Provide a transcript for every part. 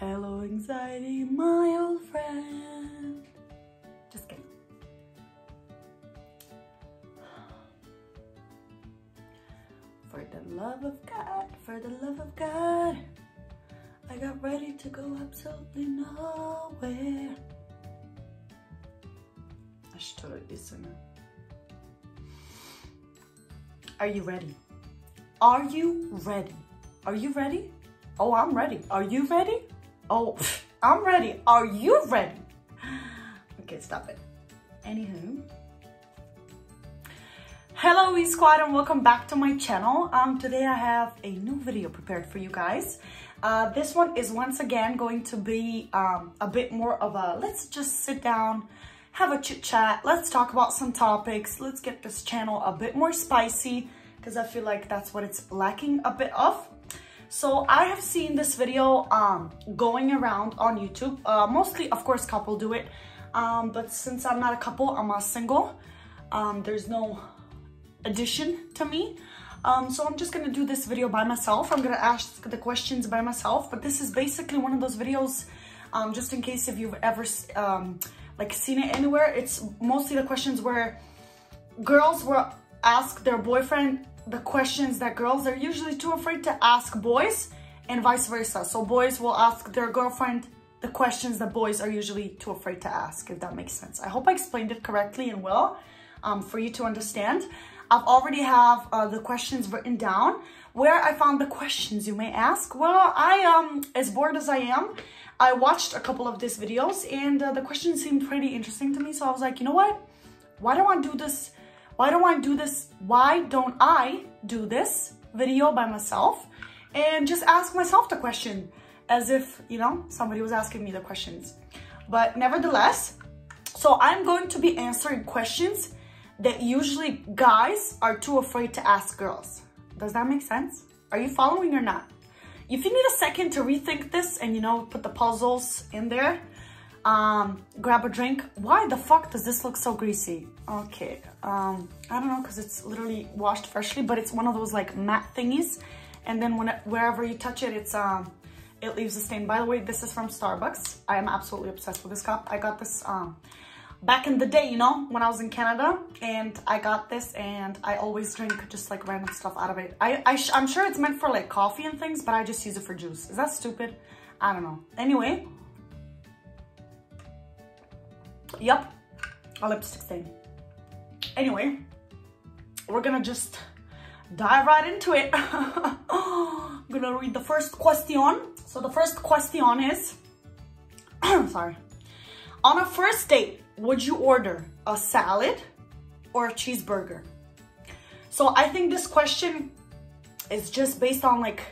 Hello, anxiety, my old friend. Just kidding. For the love of God, for the love of God, I got ready to go absolutely nowhere. I should totally singer. Are you ready? Are you ready? Are you ready? Oh, I'm ready. Are you ready? Oh, I'm ready. Are you ready? Okay, stop it. Anywho. Hello, E Squad, and welcome back to my channel. Um, today I have a new video prepared for you guys. Uh, this one is once again going to be um, a bit more of a let's just sit down, have a chit chat, let's talk about some topics, let's get this channel a bit more spicy because I feel like that's what it's lacking a bit of. So I have seen this video um, going around on YouTube. Uh, mostly, of course, couple do it. Um, but since I'm not a couple, I'm a single. Um, there's no addition to me. Um, so I'm just gonna do this video by myself. I'm gonna ask the questions by myself. But this is basically one of those videos, um, just in case if you've ever um, like seen it anywhere. It's mostly the questions where girls will ask their boyfriend the questions that girls are usually too afraid to ask boys and vice versa. So boys will ask their girlfriend the questions that boys are usually too afraid to ask, if that makes sense. I hope I explained it correctly and well um, for you to understand. I've already have uh, the questions written down. Where I found the questions, you may ask? Well, I, um, as bored as I am, I watched a couple of these videos and uh, the questions seemed pretty interesting to me. So I was like, you know what? Why don't I do this why don't I do this? Why don't I do this video by myself and just ask myself the question as if, you know, somebody was asking me the questions. But nevertheless, so I'm going to be answering questions that usually guys are too afraid to ask girls. Does that make sense? Are you following or not? If you need a second to rethink this and, you know, put the puzzles in there, um, grab a drink. Why the fuck does this look so greasy? Okay, um, I don't know, because it's literally washed freshly, but it's one of those like matte thingies. And then when it, wherever you touch it, it's um, it leaves a stain. By the way, this is from Starbucks. I am absolutely obsessed with this cup. I got this um, back in the day, you know, when I was in Canada. And I got this and I always drink just like random stuff out of it. I, I I'm sure it's meant for like coffee and things, but I just use it for juice. Is that stupid? I don't know. Anyway, Yep, a lipstick stain. Anyway, we're gonna just dive right into it. I'm gonna read the first question. So the first question is, sorry. On a first date, would you order a salad or a cheeseburger? So I think this question is just based on like,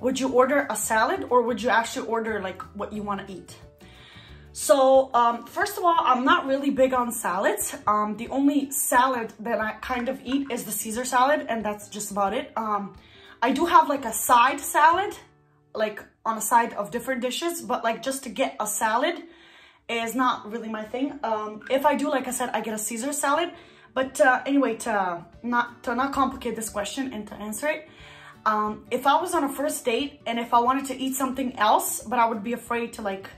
would you order a salad or would you actually order like what you want to eat? So um, first of all, I'm not really big on salads. Um, the only salad that I kind of eat is the Caesar salad and that's just about it. Um, I do have like a side salad, like on a side of different dishes, but like just to get a salad is not really my thing. Um, if I do, like I said, I get a Caesar salad. But uh, anyway, to not, to not complicate this question and to answer it, um, if I was on a first date and if I wanted to eat something else, but I would be afraid to like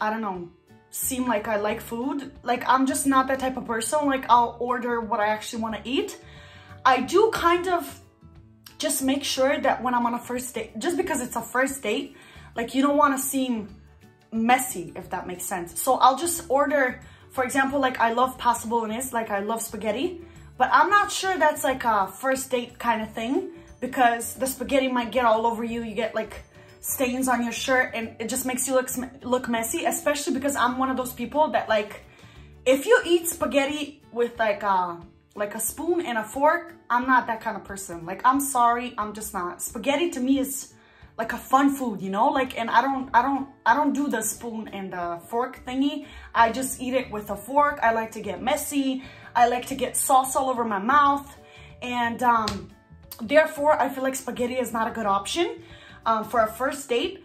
I don't know, seem like I like food. Like I'm just not that type of person. Like I'll order what I actually want to eat. I do kind of just make sure that when I'm on a first date, just because it's a first date, like you don't want to seem messy, if that makes sense. So I'll just order, for example, like I love pasta bolognese, like I love spaghetti, but I'm not sure that's like a first date kind of thing because the spaghetti might get all over you. You get like stains on your shirt and it just makes you look look messy, especially because I'm one of those people that like, if you eat spaghetti with like a, like a spoon and a fork, I'm not that kind of person. Like, I'm sorry, I'm just not. Spaghetti to me is like a fun food, you know? Like, and I don't, I don't, I don't do the spoon and the fork thingy. I just eat it with a fork. I like to get messy. I like to get sauce all over my mouth. And um, therefore, I feel like spaghetti is not a good option um, for a first date.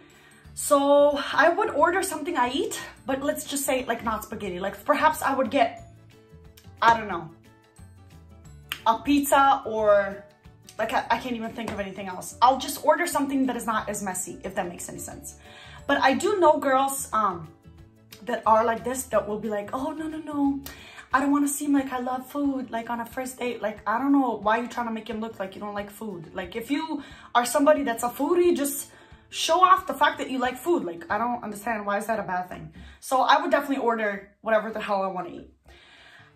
So I would order something I eat, but let's just say like not spaghetti. Like perhaps I would get, I don't know, a pizza or Like I, I can't even think of anything else. I'll just order something that is not as messy, if that makes any sense. But I do know girls um, that are like this that will be like, oh, no, no, no. I don't want to seem like I love food, like on a first date. Like, I don't know why you're trying to make him look like you don't like food. Like, if you are somebody that's a foodie, just show off the fact that you like food. Like, I don't understand why is that a bad thing. So I would definitely order whatever the hell I want to eat.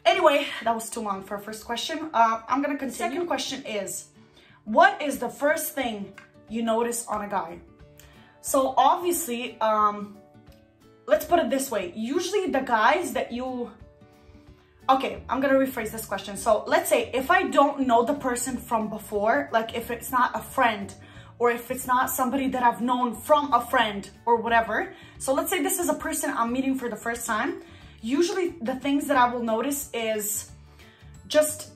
Anyway, that was too long for a first question. Uh, I'm gonna continue. Second question is, what is the first thing you notice on a guy? So obviously, um, let's put it this way. Usually the guys that you, okay, I'm gonna rephrase this question. So let's say if I don't know the person from before, like if it's not a friend or if it's not somebody that I've known from a friend or whatever. So let's say this is a person I'm meeting for the first time. Usually the things that I will notice is just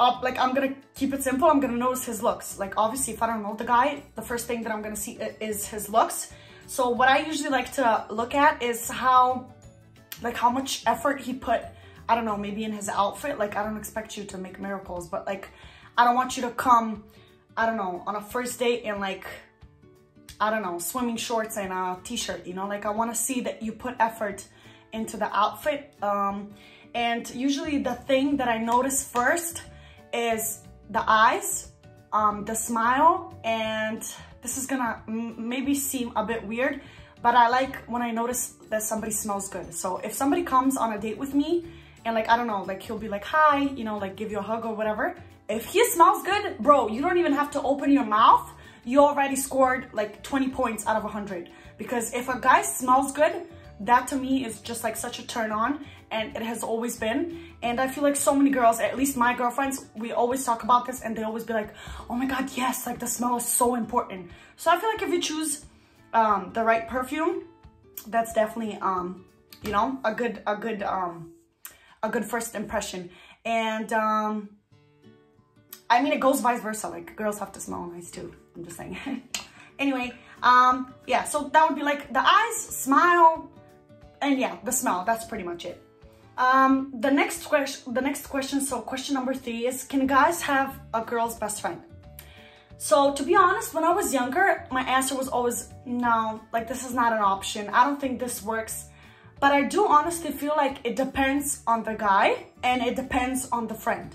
up, like I'm gonna keep it simple. I'm gonna notice his looks. Like obviously if I don't know the guy, the first thing that I'm gonna see uh, is his looks. So what I usually like to look at is how, like how much effort he put, I don't know, maybe in his outfit. Like I don't expect you to make miracles, but like, I don't want you to come, I don't know, on a first date in like, I don't know, swimming shorts and a t-shirt, you know, like I wanna see that you put effort into the outfit. Um, and usually the thing that I notice first is the eyes, um, the smile, and this is gonna maybe seem a bit weird, but I like when I notice that somebody smells good. So if somebody comes on a date with me and like, I don't know, like he'll be like, hi, you know, like give you a hug or whatever. If he smells good, bro, you don't even have to open your mouth. You already scored like 20 points out of 100. Because if a guy smells good, that to me is just like such a turn on and it has always been and i feel like so many girls at least my girlfriends we always talk about this and they always be like oh my god yes like the smell is so important so i feel like if you choose um, the right perfume that's definitely um you know a good a good um a good first impression and um i mean it goes vice versa like girls have to smell nice too i'm just saying anyway um yeah so that would be like the eyes smile and yeah, the smell, that's pretty much it. Um, the next question, the next question, so question number three is, can guys have a girl's best friend? So to be honest, when I was younger, my answer was always no, like this is not an option. I don't think this works. But I do honestly feel like it depends on the guy and it depends on the friend.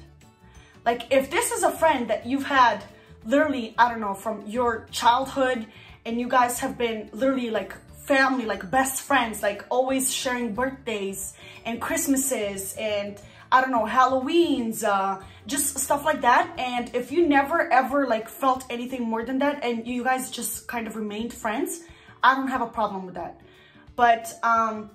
Like if this is a friend that you've had literally, I don't know, from your childhood and you guys have been literally like family, like best friends, like always sharing birthdays and Christmases and I don't know, Halloween's, uh, just stuff like that. And if you never ever like felt anything more than that and you guys just kind of remained friends, I don't have a problem with that. But um,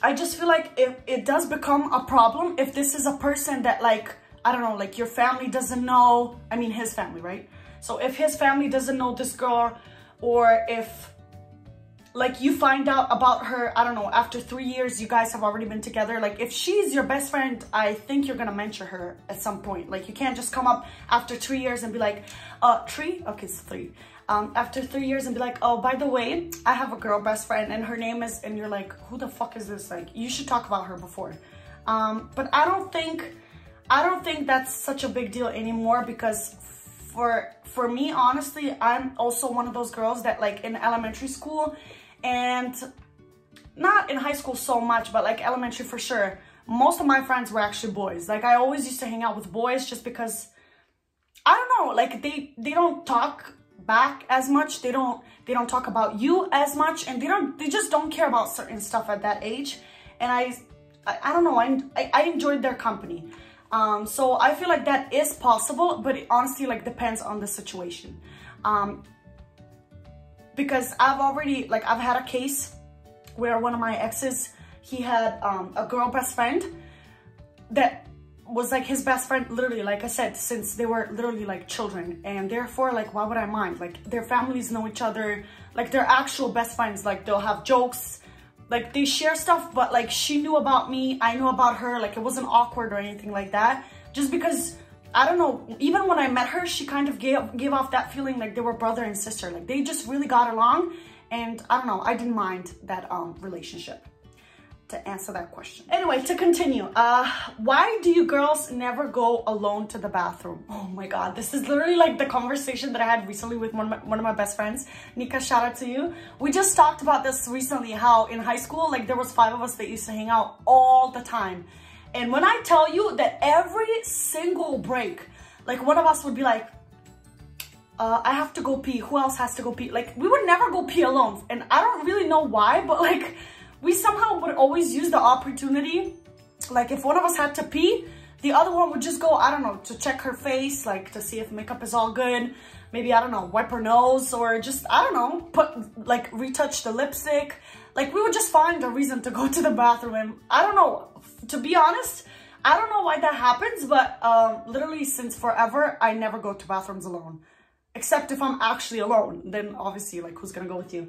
I just feel like it, it does become a problem if this is a person that like, I don't know, like your family doesn't know, I mean his family, right? So if his family doesn't know this girl or if like you find out about her, I don't know, after three years, you guys have already been together. Like if she's your best friend, I think you're gonna mentor her at some point. Like you can't just come up after three years and be like, uh, three? Okay, it's three. Um, after three years and be like, oh, by the way, I have a girl best friend and her name is, and you're like, who the fuck is this? Like, you should talk about her before. Um, but I don't think, I don't think that's such a big deal anymore because for, for me, honestly, I'm also one of those girls that like in elementary school, and not in high school so much, but like elementary for sure, most of my friends were actually boys. Like I always used to hang out with boys just because, I don't know, like they, they don't talk back as much. They don't, they don't talk about you as much and they don't, they just don't care about certain stuff at that age. And I, I, I don't know, I, I, I enjoyed their company. Um, so I feel like that is possible, but it honestly like depends on the situation. Um, because I've already, like I've had a case where one of my exes, he had um, a girl best friend that was like his best friend literally like i said since they were literally like children. And therefore like why would i mind? Like their families know each other. Like they're actual best friends. Like they'll have jokes. Like they share stuff but like she knew about me. I knew about her. Like it wasn't awkward or anything like that. Just because I don't know, even when I met her, she kind of gave, gave off that feeling like they were brother and sister. Like they just really got along. And I don't know, I didn't mind that um, relationship. To answer that question. Anyway, to continue, uh, why do you girls never go alone to the bathroom? Oh my God, this is literally like the conversation that I had recently with one of my, one of my best friends. Nika, shout out to you. We just talked about this recently, how in high school, like there was five of us that used to hang out all the time. And when I tell you that every single break, like one of us would be like, uh, I have to go pee. Who else has to go pee? Like we would never go pee alone. And I don't really know why, but like we somehow would always use the opportunity. Like if one of us had to pee, the other one would just go, I don't know, to check her face, like to see if makeup is all good. Maybe, I don't know, wipe her nose or just, I don't know, put, like retouch the lipstick. Like we would just find a reason to go to the bathroom. And I don't know, to be honest, I don't know why that happens, but um, literally since forever, I never go to bathrooms alone. Except if I'm actually alone, then obviously like who's gonna go with you?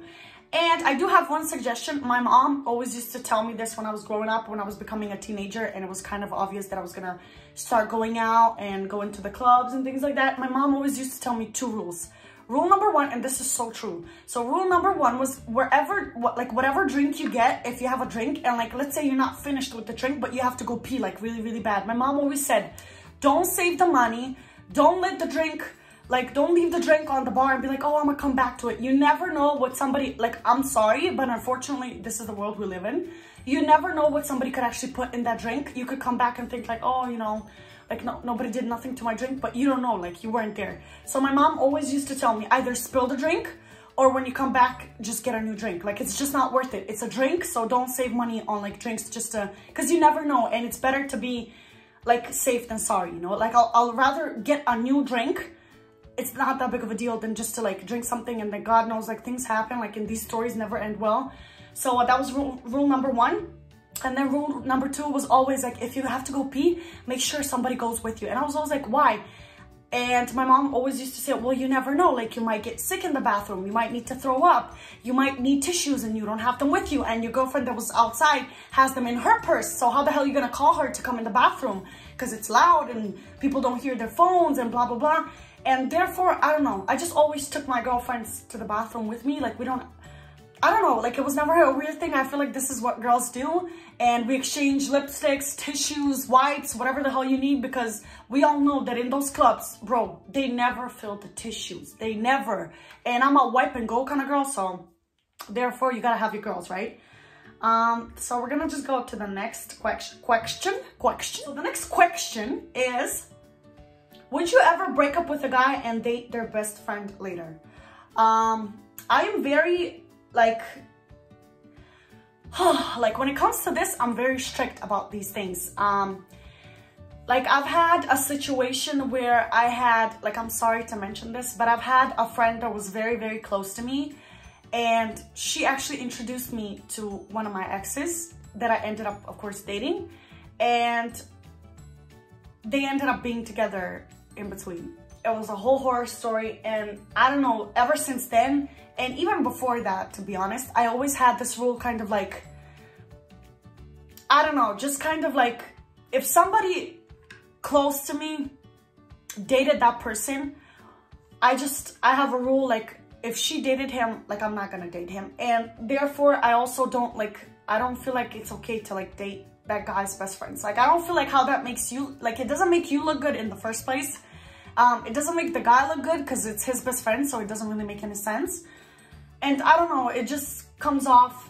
And I do have one suggestion. My mom always used to tell me this when I was growing up, when I was becoming a teenager, and it was kind of obvious that I was gonna start going out and going to the clubs and things like that. My mom always used to tell me two rules. Rule number one, and this is so true. So rule number one was wherever, what, like whatever drink you get, if you have a drink, and like let's say you're not finished with the drink, but you have to go pee like really, really bad. My mom always said, don't save the money, don't let the drink like, don't leave the drink on the bar and be like, oh, I'm gonna come back to it. You never know what somebody, like, I'm sorry, but unfortunately, this is the world we live in. You never know what somebody could actually put in that drink. You could come back and think like, oh, you know, like no, nobody did nothing to my drink, but you don't know, like you weren't there. So my mom always used to tell me either spill the drink or when you come back, just get a new drink. Like it's just not worth it. It's a drink, so don't save money on like drinks just to, cause you never know. And it's better to be like safe than sorry, you know? Like I'll, I'll rather get a new drink it's not that big of a deal than just to like drink something and then God knows like things happen like in these stories never end well. So uh, that was rule, rule number one. And then rule number two was always like, if you have to go pee, make sure somebody goes with you. And I was always like, why? And my mom always used to say, well, you never know. Like you might get sick in the bathroom. You might need to throw up. You might need tissues and you don't have them with you. And your girlfriend that was outside has them in her purse. So how the hell are you going to call her to come in the bathroom? Because it's loud and people don't hear their phones and blah, blah, blah. And therefore, I don't know. I just always took my girlfriends to the bathroom with me. Like we don't, I don't know. Like it was never a weird thing. I feel like this is what girls do. And we exchange lipsticks, tissues, wipes, whatever the hell you need. Because we all know that in those clubs, bro, they never fill the tissues. They never. And I'm a wipe and go kind of girl. So therefore, you gotta have your girls, right? Um, so we're gonna just go to the next question. Question. Question. So the next question is would you ever break up with a guy and date their best friend later? Um, I am very, like, like when it comes to this, I'm very strict about these things. Um, like I've had a situation where I had, like I'm sorry to mention this, but I've had a friend that was very, very close to me and she actually introduced me to one of my exes that I ended up, of course, dating. And they ended up being together in between. It was a whole horror story and I don't know, ever since then, and even before that, to be honest, I always had this rule kind of like, I don't know, just kind of like, if somebody close to me dated that person, I just, I have a rule like, if she dated him, like I'm not gonna date him. And therefore, I also don't like, I don't feel like it's okay to like date that guy's best friends. Like, I don't feel like how that makes you, like, it doesn't make you look good in the first place. Um, it doesn't make the guy look good because it's his best friend, so it doesn't really make any sense. And I don't know, it just comes off,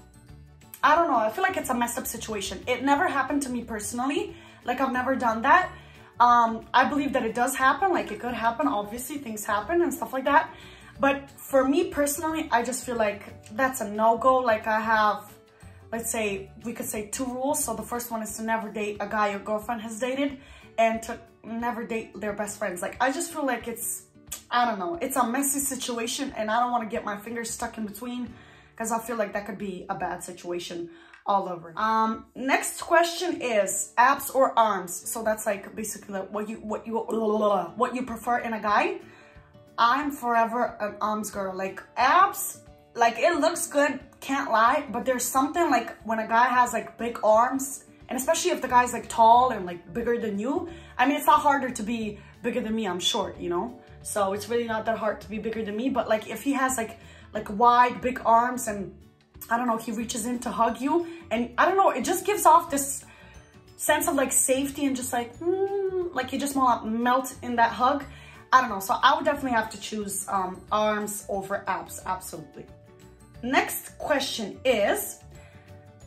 I don't know, I feel like it's a messed up situation. It never happened to me personally, like I've never done that. Um, I believe that it does happen, like it could happen, obviously things happen and stuff like that. But for me personally, I just feel like that's a no-go. Like I have, let's say, we could say two rules. So the first one is to never date a guy your girlfriend has dated and to never date their best friends. Like, I just feel like it's, I don't know, it's a messy situation and I don't want to get my fingers stuck in between because I feel like that could be a bad situation all over. Um, next question is abs or arms. So that's like basically what you, what you, what you prefer in a guy. I'm forever an arms girl. Like abs, like it looks good, can't lie, but there's something like when a guy has like big arms and especially if the guy's like tall and like bigger than you. I mean, it's not harder to be bigger than me. I'm short, you know? So it's really not that hard to be bigger than me. But like if he has like like wide, big arms and I don't know, he reaches in to hug you. And I don't know, it just gives off this sense of like safety and just like, mm, like you just want to melt in that hug. I don't know. So I would definitely have to choose um, arms over abs. Absolutely. Next question is,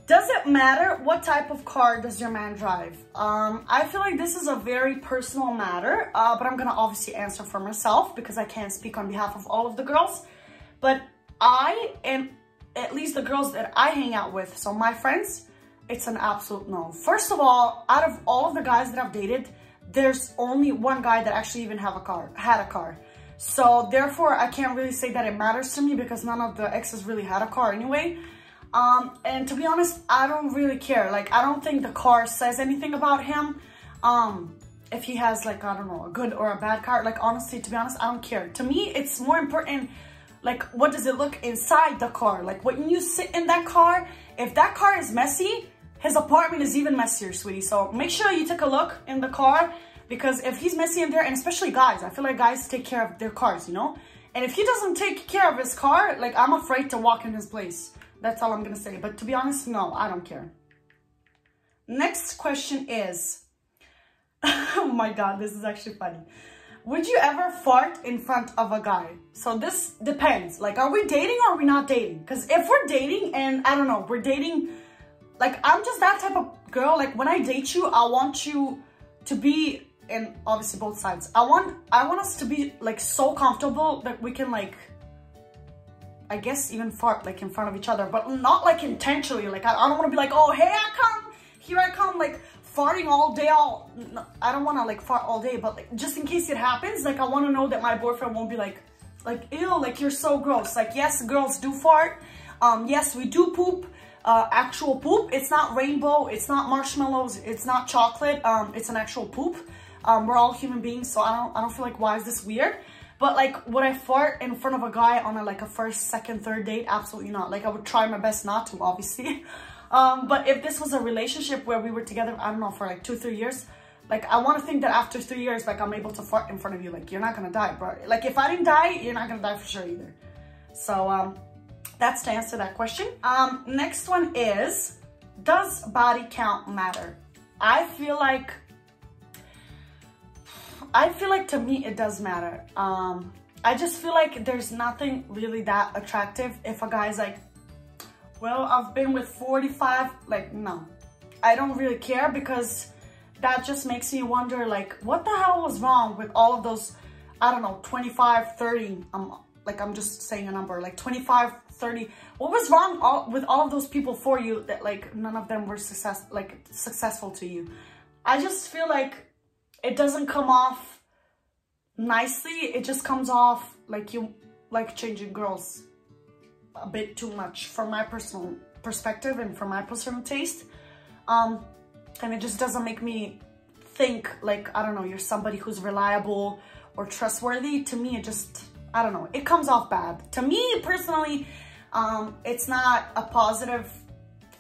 does it matter what type of car does your man drive? Um, I feel like this is a very personal matter, uh, but I'm gonna obviously answer for myself because I can't speak on behalf of all of the girls. But I, and at least the girls that I hang out with, so my friends, it's an absolute no. First of all, out of all of the guys that I've dated, there's only one guy that actually even have a car, had a car. So therefore, I can't really say that it matters to me because none of the exes really had a car anyway. Um, and to be honest, I don't really care. Like, I don't think the car says anything about him. Um, if he has like, I don't know, a good or a bad car. Like, honestly, to be honest, I don't care. To me, it's more important, like, what does it look inside the car? Like, when you sit in that car, if that car is messy, his apartment is even messier, sweetie. So make sure you take a look in the car because if he's messy in there, and especially guys, I feel like guys take care of their cars, you know? And if he doesn't take care of his car, like, I'm afraid to walk in his place. That's all I'm gonna say. But to be honest, no, I don't care. Next question is, oh my God, this is actually funny. Would you ever fart in front of a guy? So this depends. Like, are we dating or are we not dating? Because if we're dating and I don't know, we're dating, like, I'm just that type of girl. Like, when I date you, I want you to be, and obviously both sides. I want, I want us to be like so comfortable that we can like I guess even fart like in front of each other, but not like intentionally. Like I, I don't want to be like, oh, hey, I come, here I come, like farting all day. All I don't want to like fart all day, but like, just in case it happens, like I want to know that my boyfriend won't be like, like ew, like you're so gross. Like yes, girls do fart. Um, yes, we do poop. Uh, actual poop. It's not rainbow. It's not marshmallows. It's not chocolate. Um, it's an actual poop. Um, we're all human beings, so I don't, I don't feel like why is this weird? But like, would I fart in front of a guy on a, like a first, second, third date? Absolutely not. Like I would try my best not to, obviously. Um, but if this was a relationship where we were together, I don't know, for like two, three years, like I want to think that after three years, like I'm able to fart in front of you. Like you're not going to die, bro. Like if I didn't die, you're not going to die for sure either. So um, that's to answer that question. Um, next one is, does body count matter? I feel like I feel like to me it does matter. Um, I just feel like there's nothing really that attractive if a guy's like, well, I've been with 45, like, no. I don't really care because that just makes me wonder, like, what the hell was wrong with all of those, I don't know, 25, 30, um, like, I'm just saying a number, like 25, 30. What was wrong all, with all of those people for you that, like, none of them were success, like, successful to you? I just feel like it doesn't come off nicely. It just comes off like you like changing girls a bit too much from my personal perspective and from my personal taste. Um, and it just doesn't make me think like, I don't know, you're somebody who's reliable or trustworthy. To me, it just, I don't know, it comes off bad. To me personally, um, it's not a positive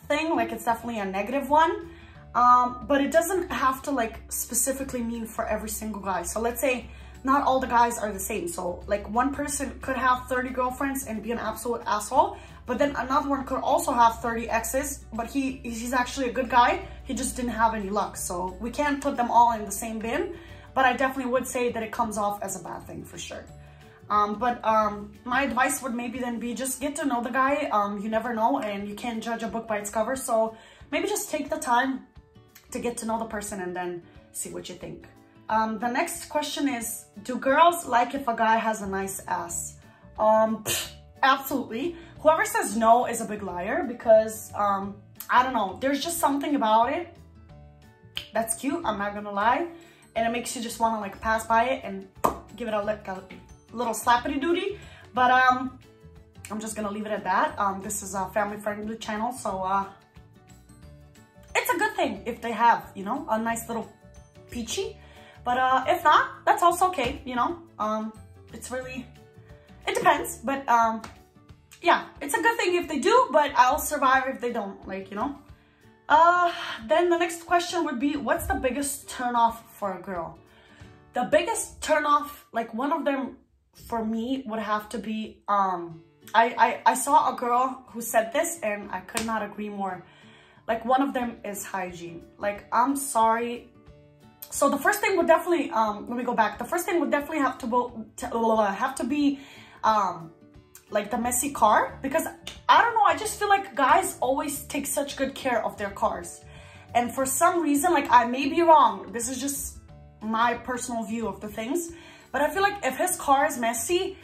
thing. Like it's definitely a negative one. Um, but it doesn't have to like specifically mean for every single guy. So let's say not all the guys are the same. So like one person could have 30 girlfriends and be an absolute asshole, but then another one could also have 30 exes, but he he's actually a good guy. He just didn't have any luck. So we can't put them all in the same bin, but I definitely would say that it comes off as a bad thing for sure. Um, but um, my advice would maybe then be just get to know the guy. Um, you never know and you can't judge a book by its cover. So maybe just take the time to get to know the person and then see what you think. Um, the next question is, do girls like if a guy has a nice ass? Um, absolutely. Whoever says no is a big liar because, um, I don't know, there's just something about it that's cute, I'm not gonna lie. And it makes you just wanna like pass by it and give it a, like, a little slappity duty. But um, I'm just gonna leave it at that. Um, this is a family friendly channel, so uh, a good thing if they have, you know, a nice little peachy. But uh, if not, that's also okay, you know. Um, it's really, it depends. But um, yeah, it's a good thing if they do, but I'll survive if they don't, like, you know. Uh, then the next question would be, what's the biggest turnoff for a girl? The biggest turnoff, like one of them for me would have to be um, I, I, I saw a girl who said this and I could not agree more. Like one of them is hygiene. Like, I'm sorry. So the first thing would definitely, um, let me go back. The first thing would definitely have to, uh, have to be, um, like the messy car because I don't know, I just feel like guys always take such good care of their cars. And for some reason, like I may be wrong, this is just my personal view of the things, but I feel like if his car is messy,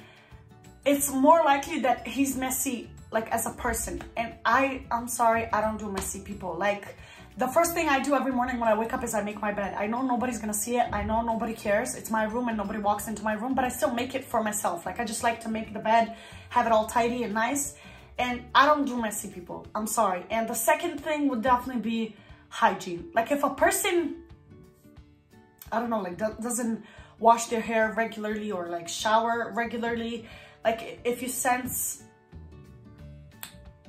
it's more likely that he's messy like as a person. And I, I'm sorry, I don't do messy people. Like the first thing I do every morning when I wake up is I make my bed. I know nobody's gonna see it. I know nobody cares. It's my room and nobody walks into my room, but I still make it for myself. Like I just like to make the bed, have it all tidy and nice. And I don't do messy people. I'm sorry. And the second thing would definitely be hygiene. Like if a person, I don't know, like doesn't wash their hair regularly or like shower regularly, like if you sense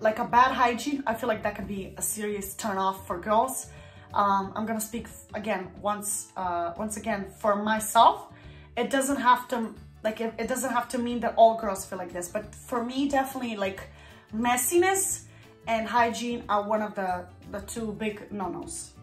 like a bad hygiene, I feel like that can be a serious turn off for girls. Um, I'm gonna speak again once uh, once again for myself. It doesn't have to like it, it doesn't have to mean that all girls feel like this, but for me, definitely like messiness and hygiene are one of the the two big no-nos.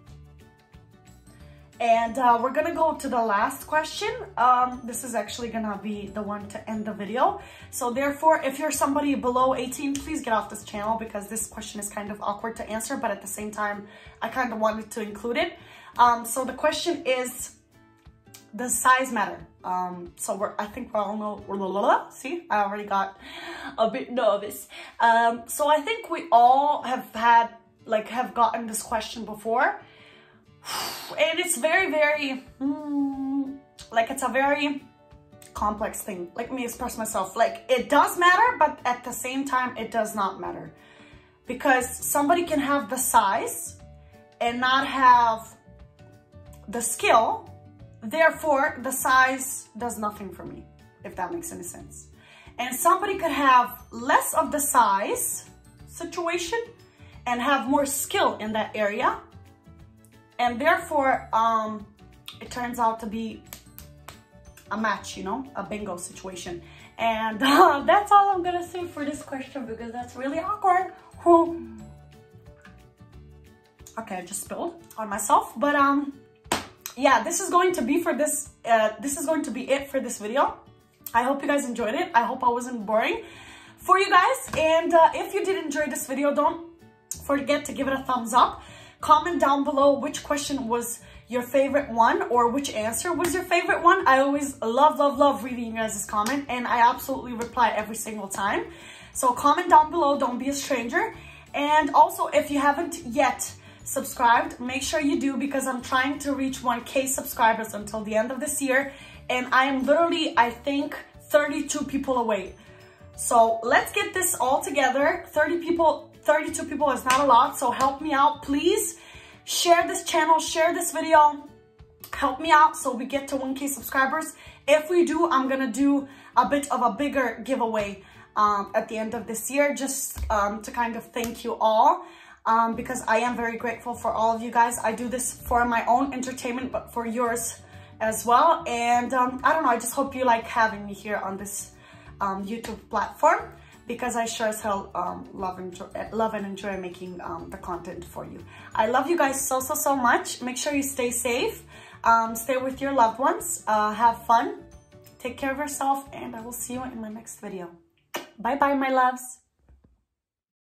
And uh, we're gonna go to the last question. Um, this is actually gonna be the one to end the video. So therefore, if you're somebody below 18, please get off this channel because this question is kind of awkward to answer, but at the same time, I kind of wanted to include it. Um, so the question is, does size matter? Um, so we're, I think we all know, see, I already got a bit nervous. Um, so I think we all have had, like, have gotten this question before and it's very, very, mm, like it's a very complex thing. Let me express myself. Like it does matter, but at the same time, it does not matter. Because somebody can have the size and not have the skill. Therefore, the size does nothing for me, if that makes any sense. And somebody could have less of the size situation and have more skill in that area and therefore, um, it turns out to be a match, you know, a bingo situation. And uh, that's all I'm gonna say for this question because that's really awkward. okay, I just spilled on myself, but um, yeah, this is going to be for this, uh, this is going to be it for this video. I hope you guys enjoyed it. I hope I wasn't boring for you guys. And uh, if you did enjoy this video, don't forget to give it a thumbs up. Comment down below which question was your favorite one or which answer was your favorite one. I always love, love, love reading you guys' comment and I absolutely reply every single time. So comment down below, don't be a stranger. And also, if you haven't yet subscribed, make sure you do because I'm trying to reach 1K subscribers until the end of this year. And I am literally, I think, 32 people away. So let's get this all together. 30 people 32 people is not a lot, so help me out, please. Share this channel, share this video. Help me out so we get to 1K subscribers. If we do, I'm gonna do a bit of a bigger giveaway um, at the end of this year, just um, to kind of thank you all. Um, because I am very grateful for all of you guys. I do this for my own entertainment, but for yours as well. And um, I don't know, I just hope you like having me here on this um, YouTube platform because I sure as hell um, love, enjoy, love and enjoy making um, the content for you. I love you guys so, so, so much. Make sure you stay safe. Um, stay with your loved ones. Uh, have fun. Take care of yourself and I will see you in my next video. Bye-bye, my loves.